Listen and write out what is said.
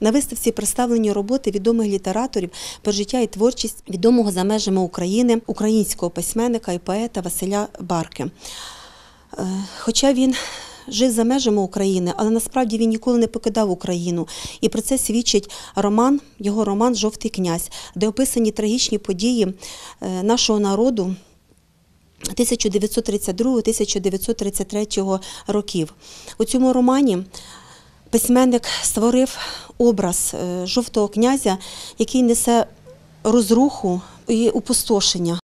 На виставці представлені роботи відомих літераторів про життя і творчість відомого за межами України українського письменника і поета Василя Барки. Е, Хоча він жив за межами України, але насправді він ніколи не покидав Україну. І про це свідчить роман, його роман Жовтий князь, де описані трагічні події е, нашого народу 1932-1933 років. У цьому романі письменник створив образ е, жовтого князя, який несе розруху і упустошення.